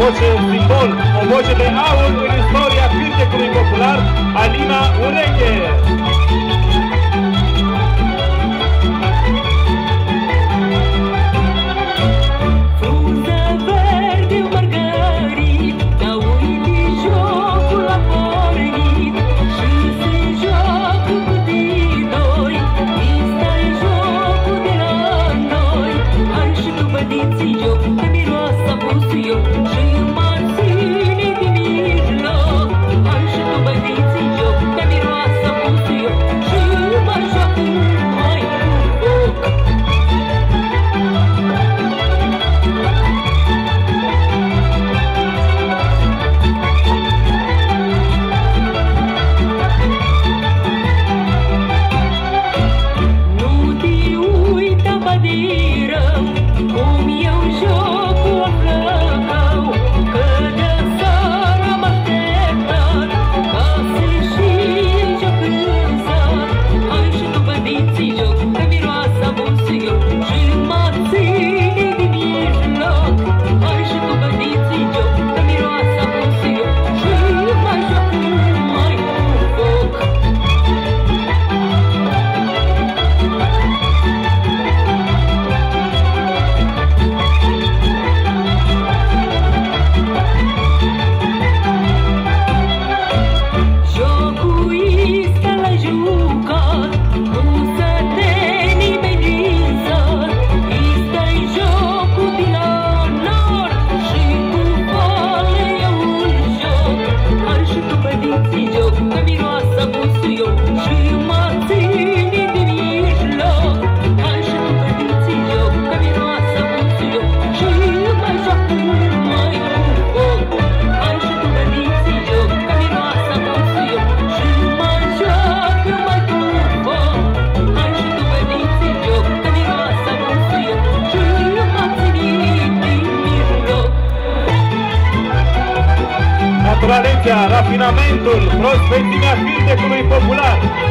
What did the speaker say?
boche de frijol o boche de agua con historia crítica y popular, anima Ureque. Thank. naturalețea, rafinamentul, prospectimea fiind de popular.